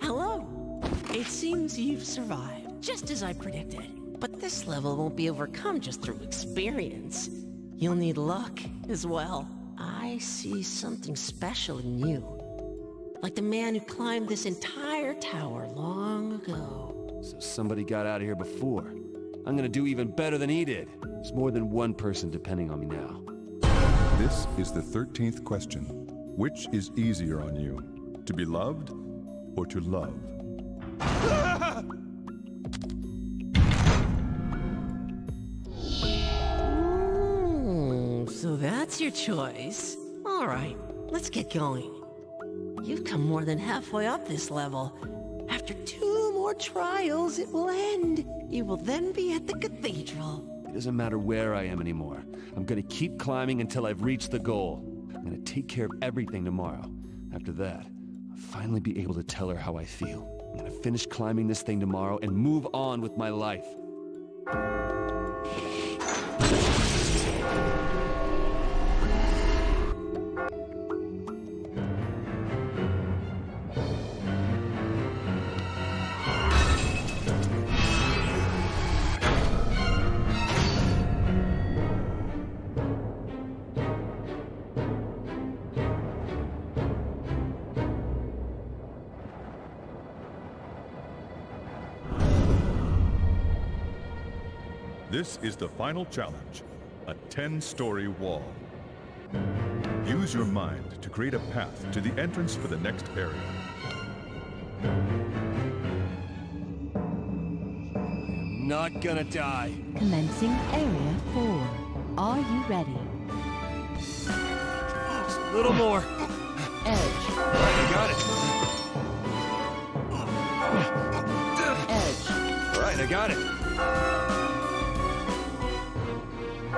Hello. It seems you've survived, just as I predicted. But this level won't be overcome just through experience. You'll need luck as well. I see something special in you. Like the man who climbed this entire tower long ago. So somebody got out of here before. I'm gonna do even better than he did. There's more than one person depending on me now. This is the 13th question. Which is easier on you? To be loved or to love? Hmm, so that's your choice. All right, let's get going. You've come more than halfway up this level. After two more trials, it will end. You will then be at the cathedral. It doesn't matter where I am anymore. I'm gonna keep climbing until I've reached the goal. I'm gonna take care of everything tomorrow. After that, I'll finally be able to tell her how I feel. I'm gonna finish climbing this thing tomorrow and move on with my life. This is the final challenge, a 10-story wall. Use your mind to create a path to the entrance for the next area. I'm not gonna die. Commencing Area 4. Are you ready? Just a little more. Edge, I got it. edge, All right, I got it. edge, All right. All right, I got it.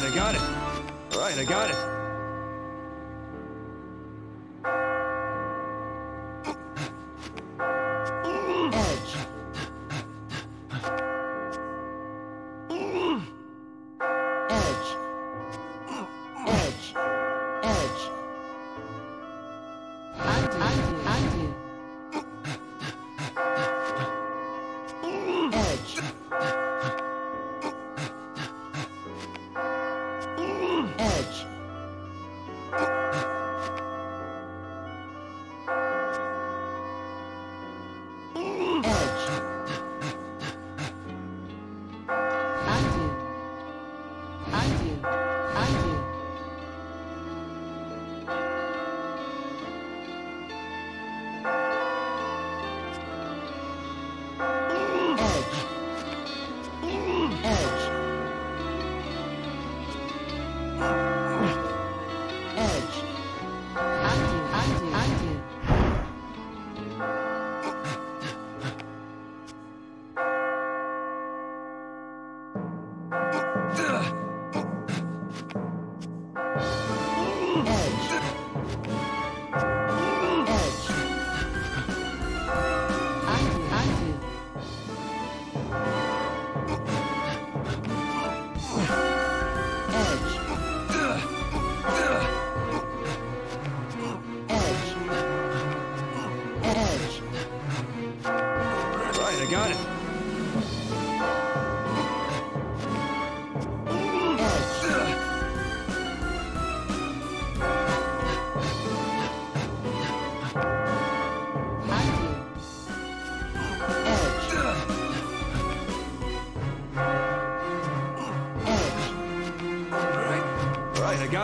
right, I got it. All right, I got it.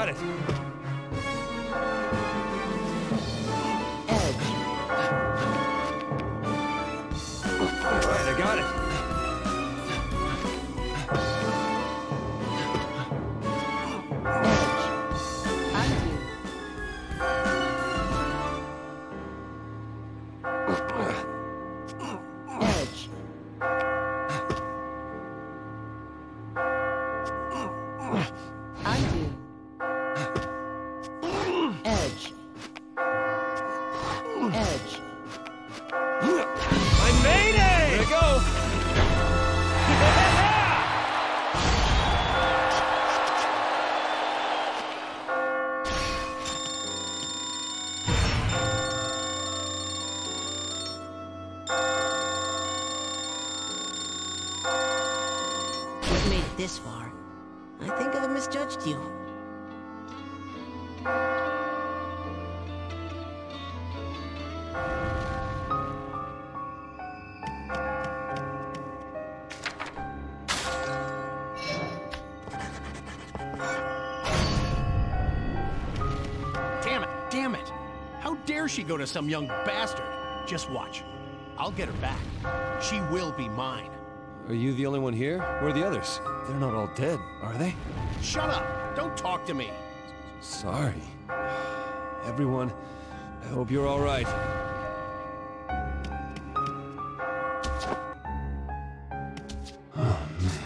Got it. This far. I think I've misjudged you. Damn it, damn it. How dare she go to some young bastard? Just watch. I'll get her back. She will be mine. Are you the only one here? Where are the others? They're not all dead, are they? Shut up! Don't talk to me. Sorry. Everyone, I hope you're all right. Oh, man.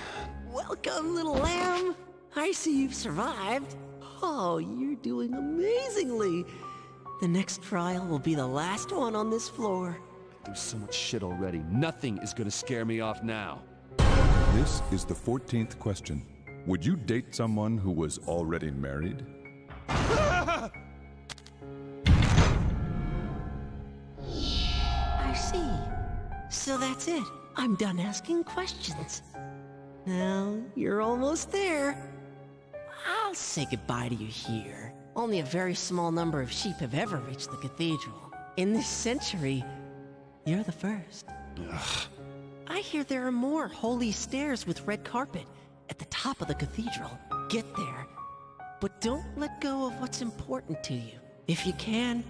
Welcome, little lamb. I see you've survived. Oh, you're doing amazingly. The next trial will be the last one on this floor. There's so much shit already. Nothing is gonna scare me off now. This is the 14th question. Would you date someone who was already married? I see. So that's it. I'm done asking questions. Now, you're almost there. I'll say goodbye to you here. Only a very small number of sheep have ever reached the cathedral. In this century, you're the first. I hear there are more holy stairs with red carpet at the top of the cathedral. Get there. But don't let go of what's important to you. If you can,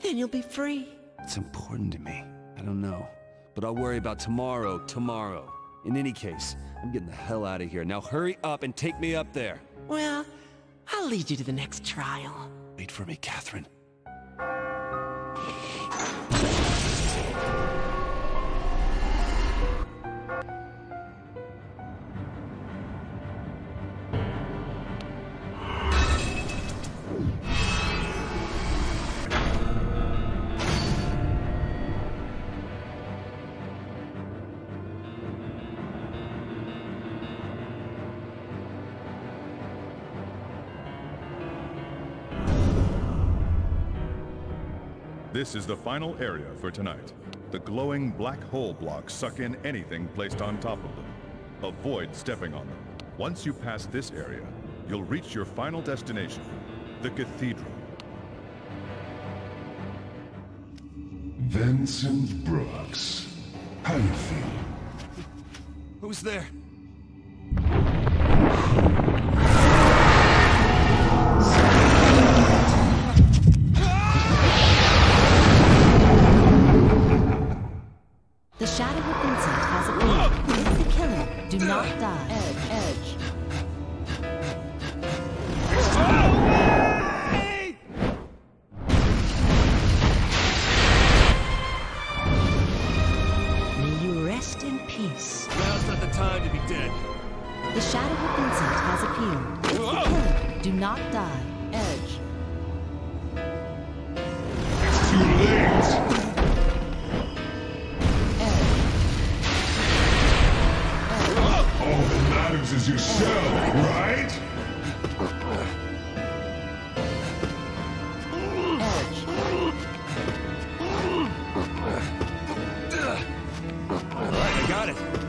then you'll be free. It's important to me. I don't know. But I'll worry about tomorrow, tomorrow. In any case, I'm getting the hell out of here. Now hurry up and take me up there. Well, I'll lead you to the next trial. Wait for me, Catherine. This is the final area for tonight. The glowing black hole blocks suck in anything placed on top of them. Avoid stepping on them. Once you pass this area, you'll reach your final destination, the cathedral. Vincent Brooks. How you feel? Who's there? It.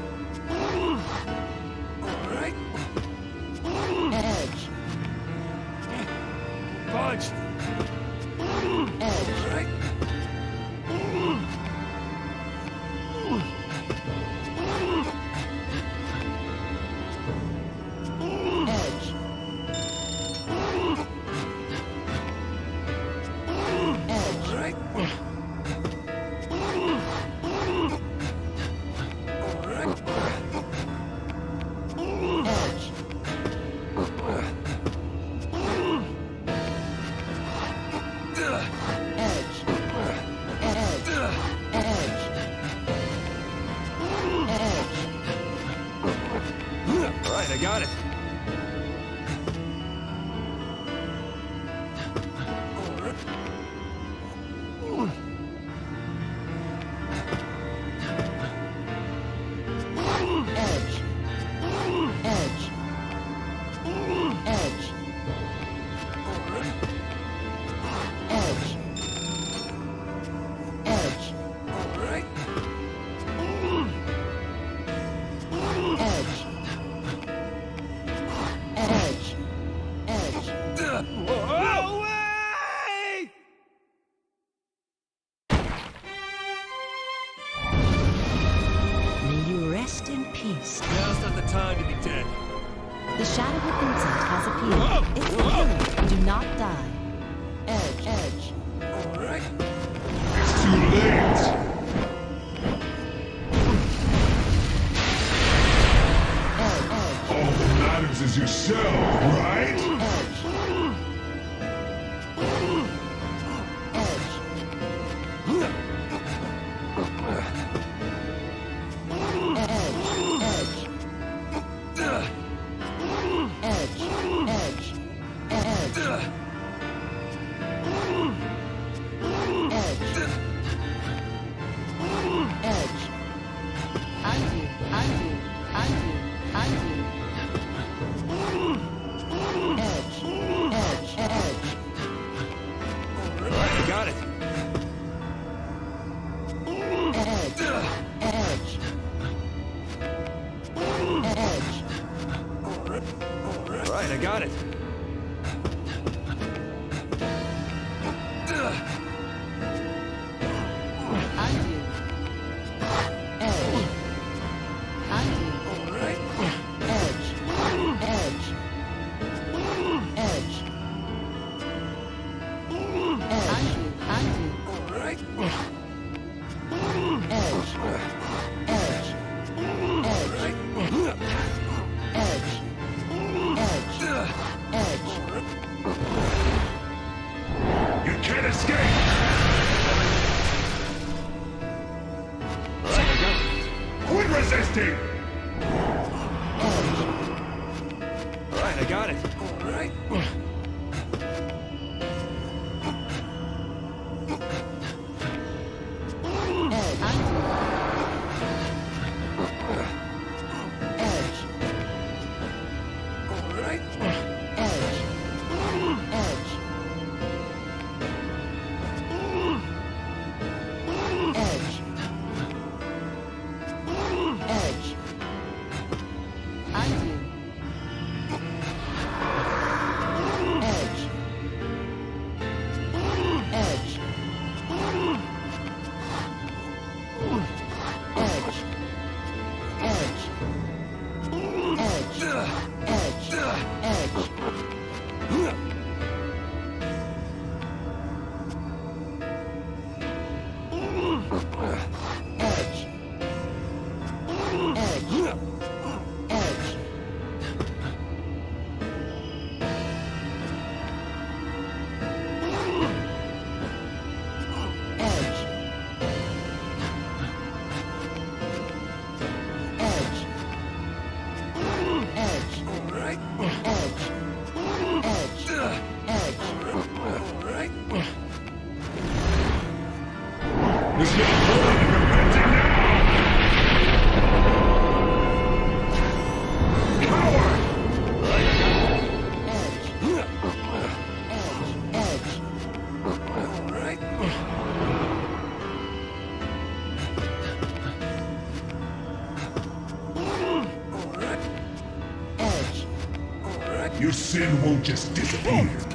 Sin won't just disappear.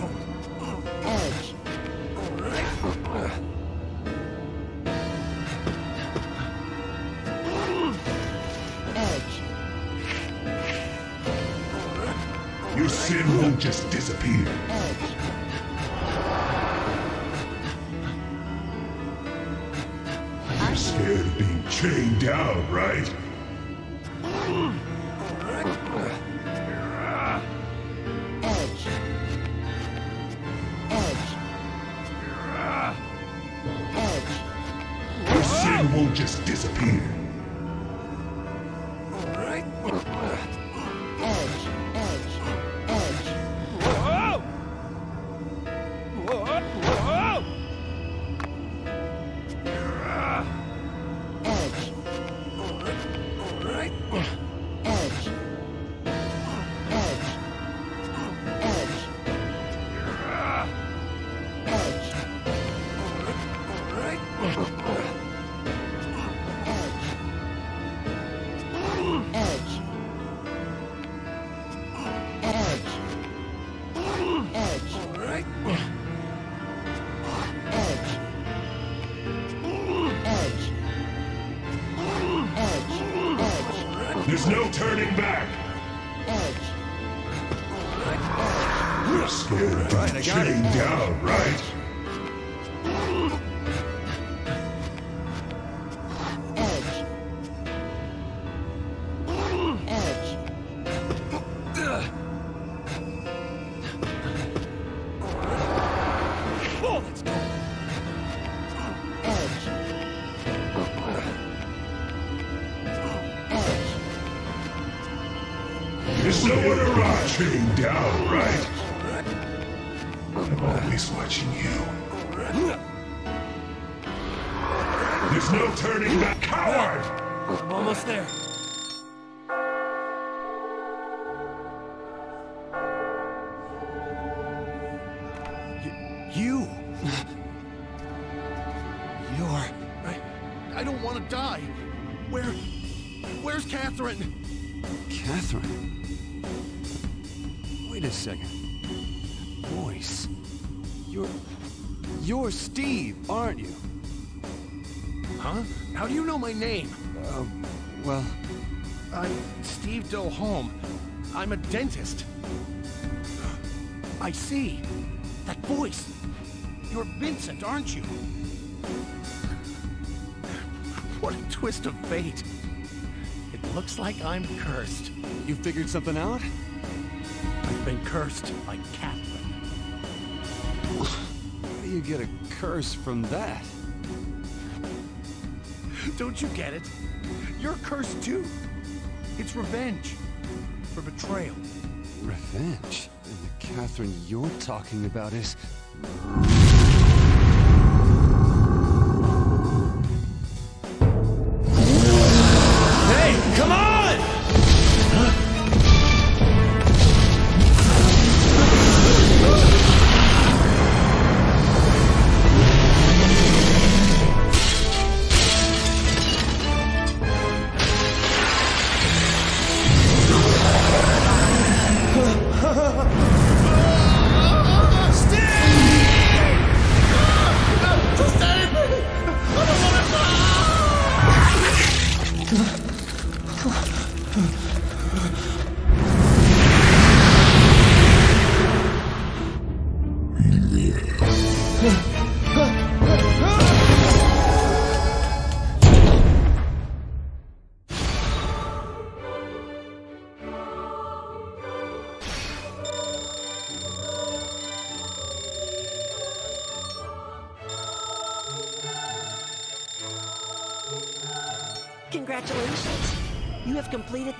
Someone arrived shooting down, right? I'm always watching you. There's no turning back, coward! I'm almost there. You're Steve, aren't you? Huh? How do you know my name? Uh, well... I'm Steve Delhomme. I'm a dentist. I see. That voice. You're Vincent, aren't you? What a twist of fate. It looks like I'm cursed. You figured something out? I've been cursed by Catherine. How do you get a curse from that? Don't you get it? You're cursed too. It's revenge. For betrayal. Revenge? And the Catherine you're talking about is...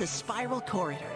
the Spiral Corridor.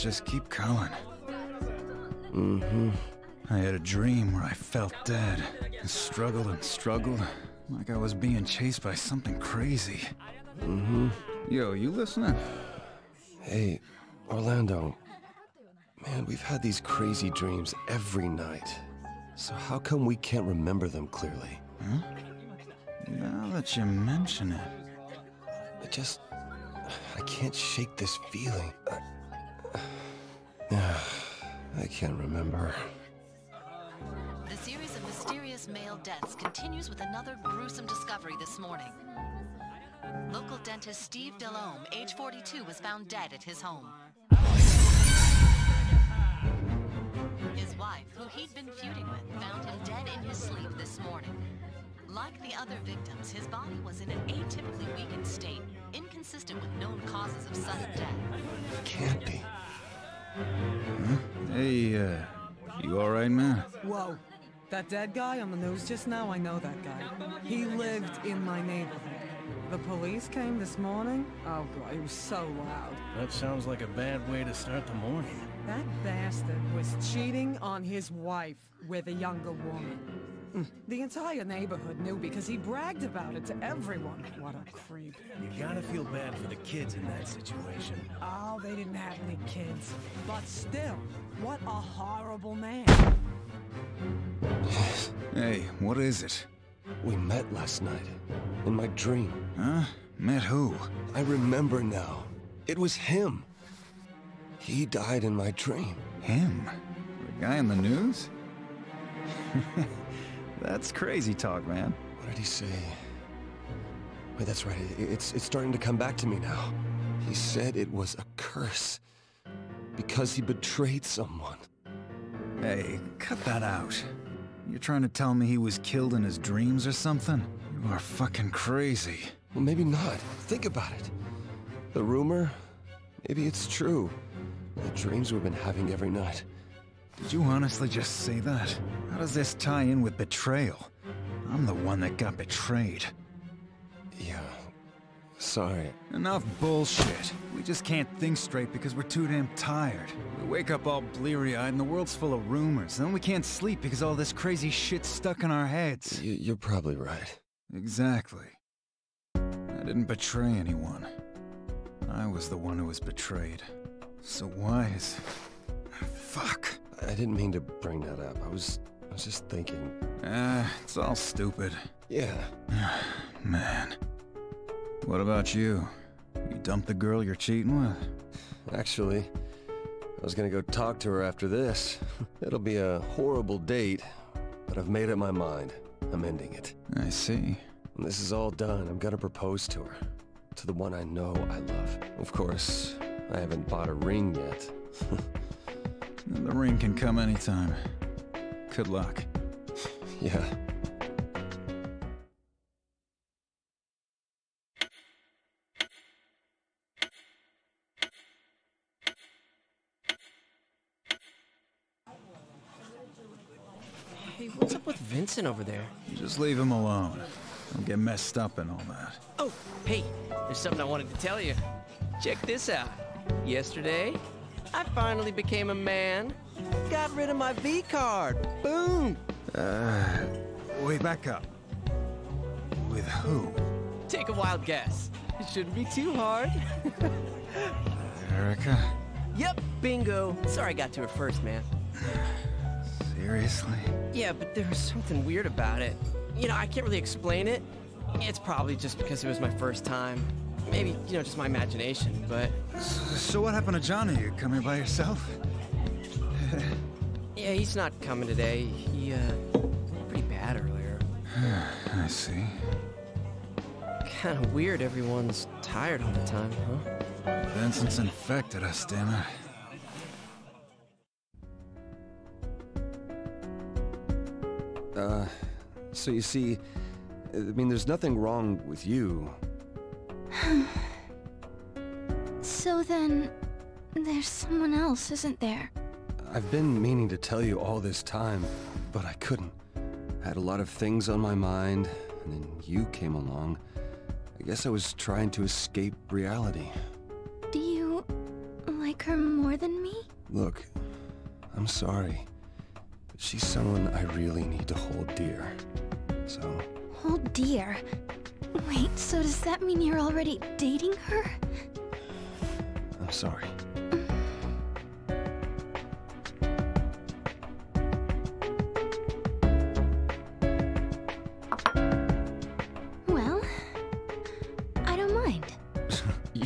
Just keep coming. Mm-hmm. I had a dream where I felt dead. and struggled and struggled, like I was being chased by something crazy. Mm-hmm. Yo, you listening? Hey, Orlando. Man, we've had these crazy dreams every night. So how come we can't remember them clearly? Huh? Now that you mention it. I just... I can't shake this feeling. I, I can't remember. The series of mysterious male deaths continues with another gruesome discovery this morning. Local dentist Steve Delhomme, age 42, was found dead at his home. His wife, who he'd been feuding with, found him dead in his sleep this morning. Like the other victims, his body was in an atypically weakened state, inconsistent with known causes of sudden death. Can't be. Hey, uh, you alright, man? Whoa. That dead guy on the news just now, I know that guy. He lived in my neighborhood. The police came this morning? Oh god, he was so loud. That sounds like a bad way to start the morning. That bastard was cheating on his wife with a younger woman. The entire neighborhood knew because he bragged about it to everyone. What a creep. You gotta feel bad for the kids in that situation. Oh, they didn't have any kids. But still, what a horrible man. Hey, what is it? We met last night. In my dream. Huh? Met who? I remember now. It was him. He died in my dream. Him? The guy in the news? That's crazy talk, man. What did he say? Wait, that's right. It's, it's starting to come back to me now. He said it was a curse. Because he betrayed someone. Hey, cut that out. You're trying to tell me he was killed in his dreams or something? You are fucking crazy. Well, maybe not. Think about it. The rumor, maybe it's true. The dreams we've been having every night. Did you honestly just say that? How does this tie in with betrayal? I'm the one that got betrayed. Yeah. Sorry. Enough bullshit. We just can't think straight because we're too damn tired. We wake up all bleary-eyed and the world's full of rumors. And then we can't sleep because all this crazy shit's stuck in our heads. Y you're probably right. Exactly. I didn't betray anyone. I was the one who was betrayed. So why is... Fuck. I didn't mean to bring that up. I was... I was just thinking... Ah, it's all stupid. Yeah. Man. What about you? You dumped the girl you're cheating with? Actually, I was gonna go talk to her after this. It'll be a horrible date, but I've made up my mind. I'm ending it. I see. When this is all done, I'm gonna propose to her. To the one I know I love. Of course, I haven't bought a ring yet. the ring can come anytime. Good luck. Yeah. Hey, what's up with Vincent over there? Just leave him alone. Don't get messed up and all that. Oh, hey, there's something I wanted to tell you. Check this out. Yesterday, I finally became a man. Got rid of my V card. Boom! Uh, wait, back up. With who? Take a wild guess. It shouldn't be too hard. Erica? Yep, bingo. Sorry I got to her first, man. Seriously? Yeah, but there was something weird about it. You know, I can't really explain it. It's probably just because it was my first time. Maybe, you know, just my imagination, but... So, so what happened to Johnny? You come here by yourself? yeah, he's not coming today. He, uh, pretty bad earlier. I see. Kinda weird everyone's tired all the time, huh? Vincent's infected us, damn it. Uh, so you see, I mean, there's nothing wrong with you. so then, there's someone else, isn't there? I've been meaning to tell you all this time, but I couldn't. I had a lot of things on my mind, and then you came along. I guess I was trying to escape reality. Do you like her more than me? Look, I'm sorry. But she's someone I really need to hold dear. So... Hold dear? Wait, so does that mean you're already dating her? I'm sorry.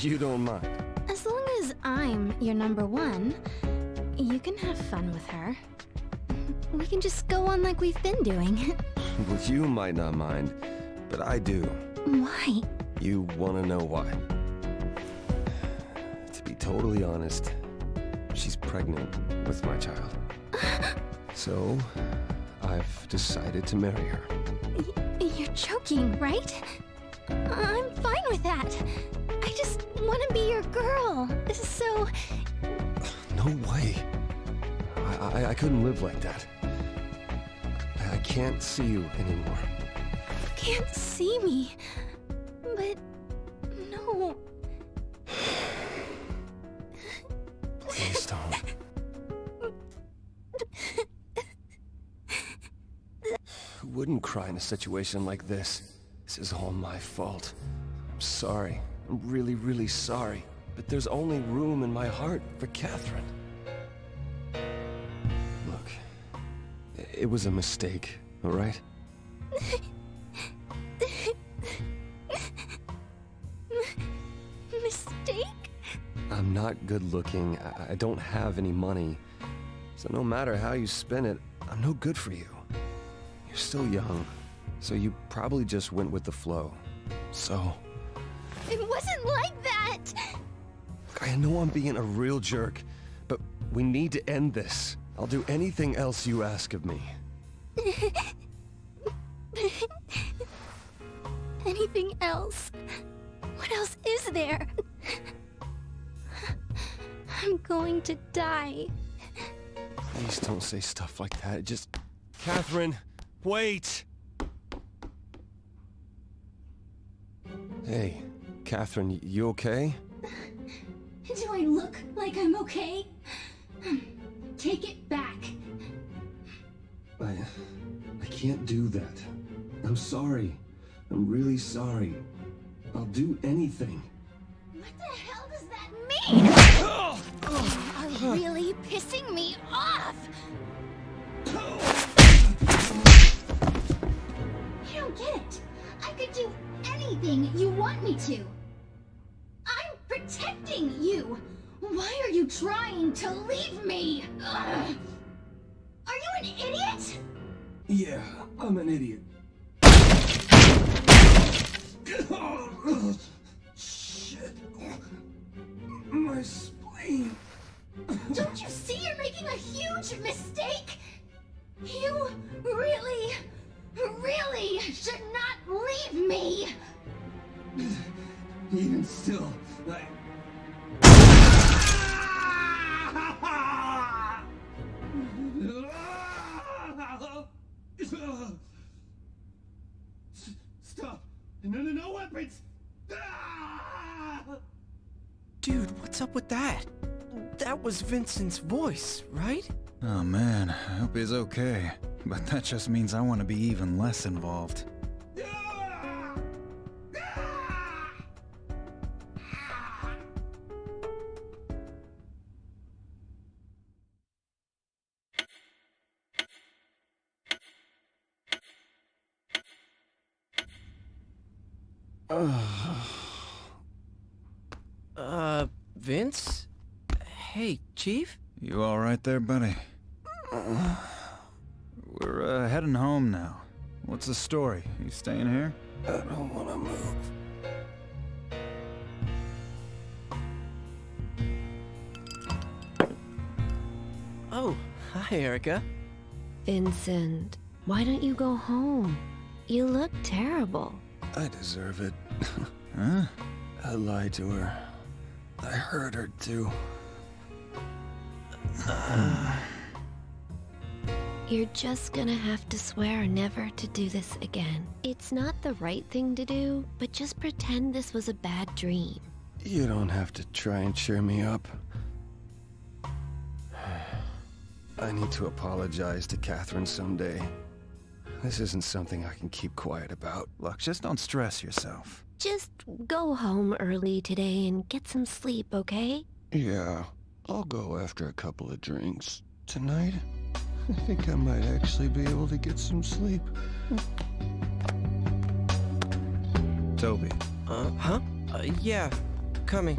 You don't mind? As long as I'm your number one, you can have fun with her. We can just go on like we've been doing. well, you might not mind, but I do. Why? You want to know why? To be totally honest, she's pregnant with my child. so, I've decided to marry her. Y you're joking, right? I'm fine with that. I just want to be your girl. This is so... No way. I, I, I couldn't live like that. I, I can't see you anymore. You can't see me. But... no. Please don't. Who wouldn't cry in a situation like this? This is all my fault. I'm sorry. I'm really, really sorry. But there's only room in my heart for Katherine. Look, it was a mistake, all right? Mistake? I'm not good looking. I, I don't have any money. So no matter how you spin it, I'm no good for you. You're still young, so you probably just went with the flow. So, It wasn't like that! I know I'm being a real jerk, but we need to end this. I'll do anything else you ask of me. Anything else? What else is there? I'm going to die. Please don't say stuff like that. Just... Catherine, wait! Hey, Catherine, you okay? Do I look like I'm okay? Um, take it back. I... I can't do that. I'm sorry. I'm really sorry. I'll do anything. What the hell does that mean? You are really pissing me off! Anything you want me to. I'm protecting you. Why are you trying to leave me? Ugh. Are you an idiot? Yeah, I'm an idiot. Shit. My spleen. Don't you see you're making a huge mistake? You really, really should not leave me. Even still, I... Stop! No, no, no weapons! Dude, what's up with that? That was Vincent's voice, right? Oh man, I hope he's okay. But that just means I want to be even less involved. Uh, Vince? Hey, Chief? You alright there, buddy? We're uh, heading home now. What's the story? You staying here? I don't want to move. Oh, hi, Erica. Vincent, why don't you go home? You look terrible. I deserve it. Huh? I lied to her. I hurt her too. You're just gonna have to swear never to do this again. It's not the right thing to do, but just pretend this was a bad dream. You don't have to try and cheer me up. I need to apologize to Katherine someday. This isn't something I can keep quiet about. Look, just don't stress yourself. Just go home early today and get some sleep, okay? Yeah, I'll go after a couple of drinks. Tonight, I think I might actually be able to get some sleep. Toby, Uh, huh? Uh, yeah, coming.